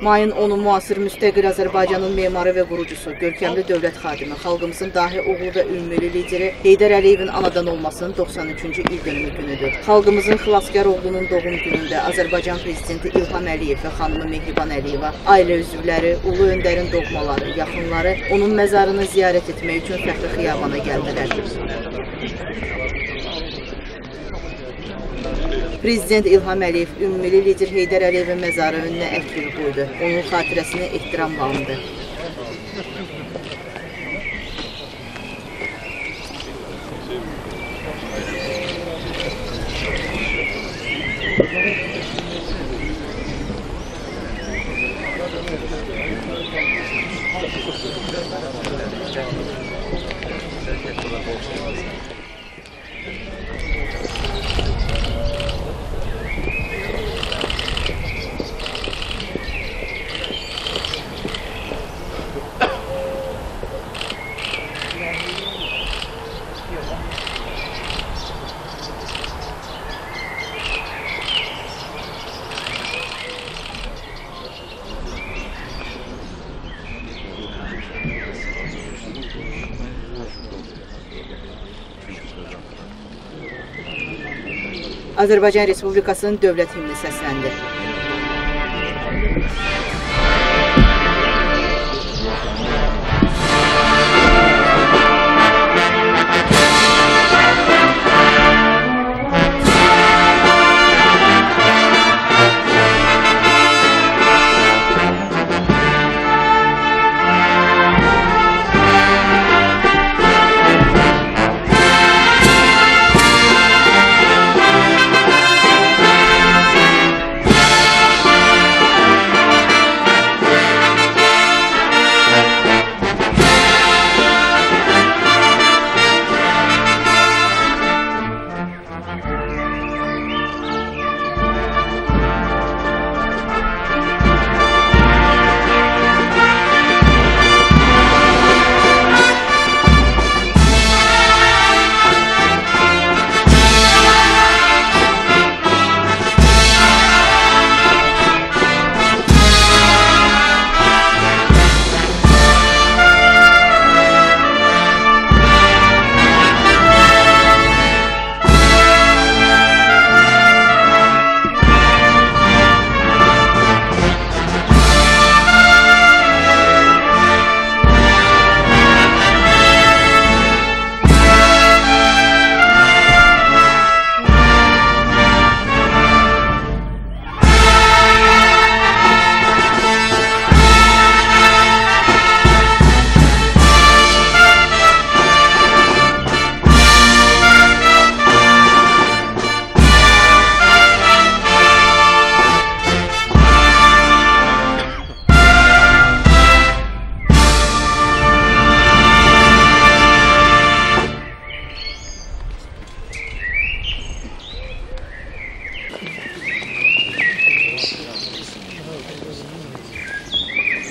Mayın 10-u müasir müstəqil Azərbaycanın memarı və qurucusu, görkəmli dövlət xadimi, xalqımızın dahi oğlu və ümummilli lideri Heydər Əliyevin anadan olmasının 93-cü il dönümü günüdür. Xalqımızın xilaskar oğlunun doğum günündə Azərbaycan prezidenti İlham Əliyev və xanımı Mehriban Əliyeva, ailə üzvləri, ulu öndərin doğmaları, yaxınları onun məzarını ziyarət etmək üçün fəxri xiyabana gəldilər. Prezident İlham Əliyev ümummilli lider Heydər Əliyevin məzarı önünə əkgül qoydu. Onun xatirəsinə ehtiram alındı. Azərbaycan Respublikasının dövlət himni səsləndi.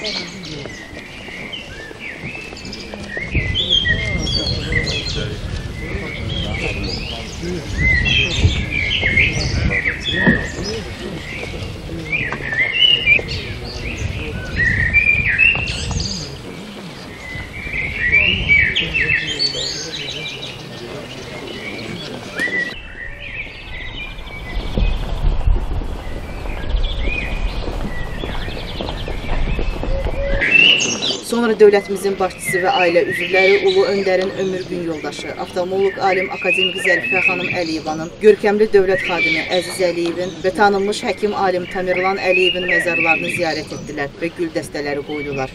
Thank. Sonra dövlətimizin başçısı və ailə üzvləri Ulu Öndərin ömür gün yoldaşı, oftalmoloq alim akademik Zərifə xanım Əliyevanın, görkəmli dövlət xadimi Əziz Əliyevin və tanınmış həkim alim Tamerlan Əliyevin məzarlarını ziyarət etdilər və gül dəstələri qoydular.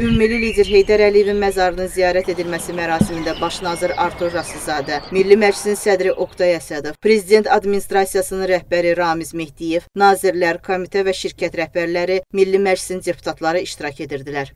Ümummilli lider Heydər Əliyevin məzarının ziyarət edilməsi mərasimində baş nazir Artur Rasılzadə, Milli Məclisin sədri Oqtay Əsədov, Prezident Administrasiyasının rəhbəri Ramiz Mehdiyev, nazirlər, komitə və şirkət rəhbərləri, Milli Məclisin deputatları iştirak edirdilər.